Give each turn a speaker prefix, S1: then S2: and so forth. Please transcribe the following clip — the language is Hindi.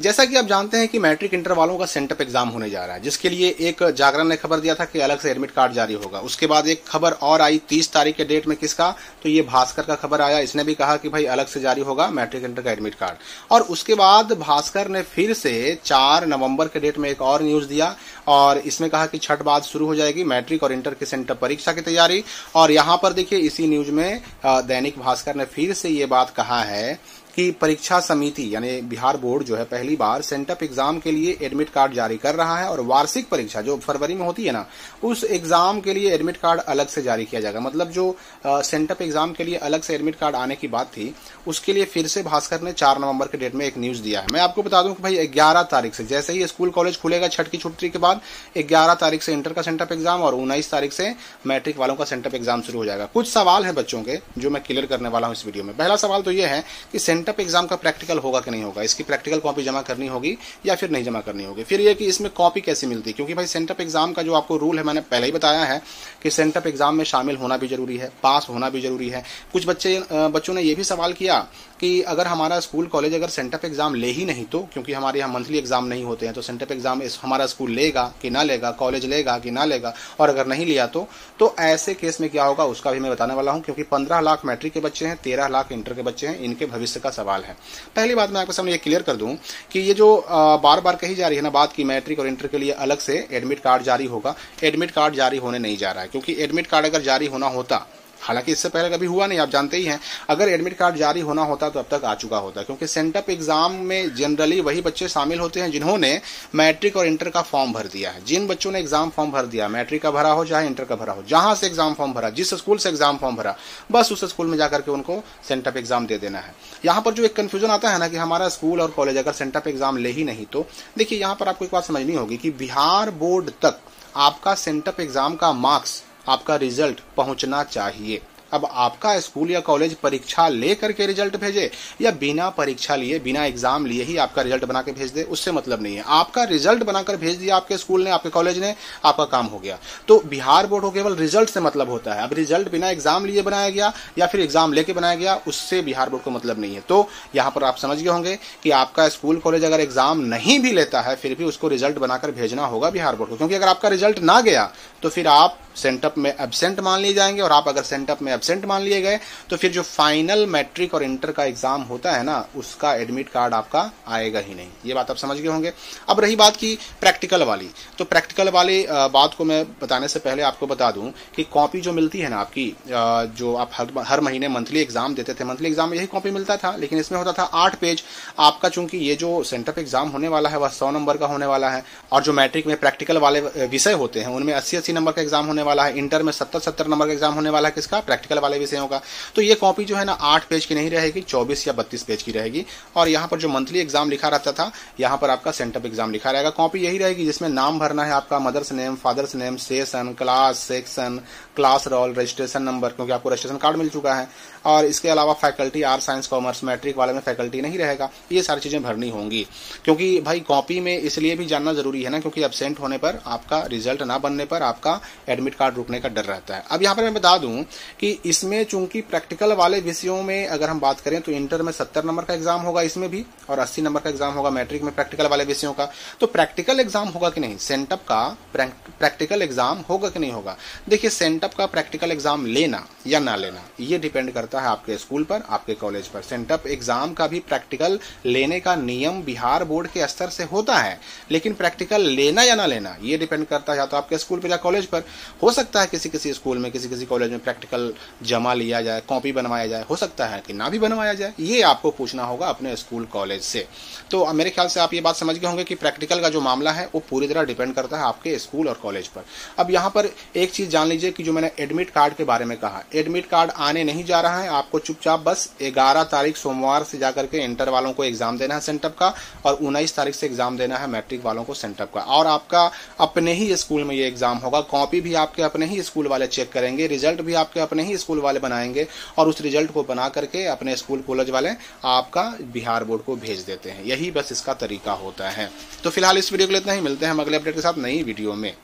S1: जैसा कि आप जानते हैं कि मैट्रिक इंटर वालों का सेंटअप एग्ज़ाम होने जा रहा है, जिसके लिए एक जागरण ने खबर दिया था कि अलग से एडमिट कार्ड जारी होगा। उसके बाद एक खबर और आई तीस तारीख के डेट में किसका तो ये भास्कर का खबर आया। इसने भी कहा कि भाई अलग से जारी होगा मैट्रिक इंटर का एडमिट कार्ड। और उसके बाद भास्कर ने फिर से चार नवंबर के डेट में एक और न्यूज़ दिया और इसमें कहा कि छठ बाद शुरू हो जाएगी मैट्रिक और इंटर के सेंटअप परीक्षा की तैयारी। और यहाँ पर देखिए इसी न्यूज़ में दैनिक भास्कर ने फिर से ये बात कहा है कि परीक्षा समिति, यानी बिहार बोर्ड जो है, पहली बार सेंटअप एग्ज़ाम के लिए एडमिट कार्ड जारी कर रहा है और वार्षिक परीक्षा जो फरवरी में होती है ना, उस एग्ज़ाम के लिए एडमिट कार्ड अलग से जारी किया जाएगा। मतलब जो सेंटअप एग्ज़ाम के लिए अलग से एडमिट कार्ड आने की बात थी, उसके लिए फिर से भास्कर ने चार नवंबर के डेट में एक न्यूज़ दिया है। मैं आपको बता दूँ कि भाई ग्यारह तारीख से, जैसे ही स्कूल कॉलेज खुलेगा छठ की छुट्टी के बाद, ग्यारह तारीख से इंटर का सेंटअप एग्ज़ाम और उन्नीस तारीख से मैट्रिक वालों का सेंटअप एग्ज़ाम शुरू हो जाएगा। कुछ सवाल है बच्चों के, जो मैं क्लियर करने वाला हूँ इस वीडियो में। पहला सवाल तो यह है कि सेंटअप एग्ज़ाम का प्रैक्टिकल होगा कि नहीं होगा? इसकी प्रैक्टिकल कॉपी जमा करनी होगी या फिर नहीं जमा करनी होगी? फिर ये कि इसमें कॉपी कैसे मिलती? है क्योंकि भाई सेंटअप एग्ज़ाम का जो आपको रूल है, मैंने पहले ही बताया है कि सेंटअप एग्ज़ाम में शामिल होना भी ज़रूरी है, पास होना भी ज़रूरी है। कुछ बच्चे बच्चों ने यह भी सवाल किया कि अगर हमारा स्कूल कॉलेज अगर सेंटअप एग्ज़ाम ले ही नहीं तो क्योंकि हमारे यहाँ मंथली एग्ज़ाम नहीं होते हैं तो सेंटअप एग्ज़ाम हमारा स्कूल लेगा कि ना लेगा, कॉलेज लेगा कि ना लेगा, और अगर नहीं लिया तो तो ऐसे केस में क्या होगा उसका भी मैं बताने वाला हूँ, क्योंकि पंद्रह लाख मैट्रिक के बच्चे हैं, तेरह लाख इंटर के बच्चे हैं, इनके भविष्य का सवाल है। पहली बात मैं आपके सामने ये क्लियर कर दूँ कि ये जो बार बार कही जा रही है ना बात की मैट्रिक और इंटर के लिए अलग से एडमिट कार्ड जारी होगा, एडमिट कार्ड जारी होने नहीं जा रहा है, क्योंकि एडमिट कार्ड अगर जारी होना होता हालाँकि इससे पहले कभी हुआ नहीं, आप जानते ही हैं। अगर एडमिट कार्ड जारी होना होता तो अब तक आ चुका होता, क्योंकि सेंटअप एग्ज़ाम में जनरली वही बच्चे शामिल होते हैं जिन्होंने मैट्रिक और इंटर का फॉर्म भर दिया है। जिन बच्चों ने एग्ज़ाम फॉर्म भर दिया मैट्रिक का भरा हो, चाहे इंटर का भरा हो, जहाँ से एग्ज़ाम फॉर्म भरा, जिस स्कूल से एग्ज़ाम फॉर्म भरा, बस उस स्कूल में जाकर के उनको सेंटअप एग्ज़ाम दे देना है। यहाँ पर जो एक कंफ्यूजन आता है ना कि हमारा स्कूल और कॉलेज अगर सेंटअप एग्ज़ाम ले ही नहीं तो देखिए, यहाँ पर आपको एक बात समझनी होगी कि बिहार बोर्ड तक आपका सेंटअप एग्ज़ाम का मार्क्स आपका रिज़ल्ट पहुँचना चाहिए। अब आपका स्कूल या कॉलेज परीक्षा ले करके रिज़ल्ट भेजे या बिना परीक्षा लिए, बिना एग्ज़ाम लिए ही आपका रिज़ल्ट बना के भेज दे, उससे मतलब नहीं है। आपका रिज़ल्ट बनाकर भेज दिया आपके स्कूल ने, आपके कॉलेज ने, आपका काम हो गया। तो बिहार बोर्ड को केवल रिज़ल्ट से मतलब होता है। अब रिज़ल्ट बिना एग्ज़ाम लिए बनाया गया या फिर एग्ज़ाम लेके बनाया गया, उससे बिहार बोर्ड को मतलब नहीं है। तो यहाँ पर आप समझ गए होंगे कि आपका स्कूल कॉलेज अगर एग्ज़ाम नहीं भी लेता है, फिर भी उसको रिज़ल्ट बनाकर भेजना होगा बिहार बोर्ड को। क्योंकि अगर आपका रिज़ल्ट ना गया तो फिर आप सेंटअप में एबसेंट मान लिए जाएँगे और आप अगर सेंटअप में एबसेंट मान लिए गए तो फिर जो फाइनल मैट्रिक और इंटर का एग्ज़ाम होता है ना उसका एडमिट कार्ड आपका आएगा ही नहीं। ये बात आप समझ गए होंगे। अब रही बात की प्रैक्टिकल वाली। तो प्रैक्टिकल वाली बात को मैं बताने से पहले आपको बता दूँ कि कॉपी जो मिलती है ना आपकी जो आप हर, हर महीने मंथली एग्ज़ाम देते थे मंथली एग्ज़ाम में यही कॉपी मिलता था लेकिन इसमें होता था आठ पेज आपका चूँकि ये जो सेंटअप एग्ज़ाम होने वाला है वह सौ नंबर का होने वाला है और जो मैट्रिक में प्रैक्टिकल वाले विषय होते हैं उनमें अस्सी अस्सी नंबर का एग्ज़ाम होने वाला है इंटर में सत्तर सत्तर नंबर का एग्ज़ाम होने वाला है किसका? प्रैक्टिकल वाले विषयों का। तो ये कॉपी जो है ना आठ पेज की नहीं रहेगी, चौबीस या बत्तीस पेज की रहेगी। और यहाँ पर जो मंथली एग्ज़ाम लिखा रहता था, यहाँ पर आपका सेंटअप एग्ज़ाम लिखा रहेगा। कॉपी यही रहेगी जिसमें नाम भरना है आपका mother's name father's name session class section class roll registration number क्योंकि आपको रजिस्ट्रेशन कार्ड मिल चुका है। और इसके अलावा faculty art science commerce matric वाले में फैकल्टी नहीं रहेगा। ये सारी चीज़ें भरनी होंगी। क्योंकि भाई कॉपी में इसलिए भी जानना ज़रूरी है ना, क्योंकि एबसेंट होने पर आपका रिज़ल्ट ना बनने पर आपका एडमिट कार्ड रुकने का डर रहता है। अब यहाँ पर मैं बता दूँ कि इसमें चूँकि प्रैक्टिकल वाले विषयों में अगर हम बात करें तो इंटर में सत्तर नंबर का एग्ज़ाम होगा इसमें भी और अस्सी नंबर का एग्ज़ाम होगा मैट्रिक में प्रैक्टिकल वाले विषयों का। तो प्रैक्टिकल एग्ज़ाम होगा कि नहीं? सेंटअप का प्रैक्टिकल एग्ज़ाम होगा कि नहीं होगा? देखिए, सेंटअप का प्रैक्टिकल एग्ज़ाम लेना या ना लेना, ये डिपेंड करता है आपके स्कूल पर, आपके कॉलेज पर। सेंटअप एग्ज़ाम का भी प्रैक्टिकल लेने का नियम बिहार बोर्ड के स्तर से होता है, लेकिन प्रैक्टिकल लेना या ना लेना, ये डिपेंड करता है या तो आपके स्कूल पर या कॉलेज पर। हो सकता है किसी किसी स्कूल में किसी किसी कॉलेज में प्रैक्टिकल जमा लिया जाए, कॉपी बनवाया जाए, हो सकता है कि ना भी बनवाया जाए। ये आपको पूछना होगा अपने स्कूल कॉलेज से। तो मेरे ख्याल से आप ये बात समझ गए होंगे कि प्रैक्टिकल का जो मामला है, वो पूरी तरह डिपेंड करता है आपके स्कूल और कॉलेज पर। अब यहाँ पर एक चीज़ जान लीजिए कि जो मैंने एडमिट कार्ड के बारे में कहा, एडमिट कार्ड आने नहीं जा रहा है, आपको चुपचाप बस 11 तारीख सोमवार से जाकर के इंटर वालों को एग्ज़ाम देना है सेंटअप का और उन्नीस तारीख से एग्ज़ाम देना है मैट्रिक वालों को सेंटअप का। और आपका अपने ही स्कूल में ये एग्ज़ाम होगा, कॉपी भी आपके अपने ही स्कूल वाले चेक करेंगे, रिज़ल्ट भी आपके अपने ही स्कूल वाले बनाएँगे और उस रिज़ल्ट को बना करके अपने स्कूल कॉलेज वाले आपका बिहार बोर्ड को भेज देते हैं। यही बस इसका तरीका होता है। तो फ़िलहाल इस वीडियो को लेते ही। मिलते हैं हम अगले अपडेट के साथ नई वीडियो में।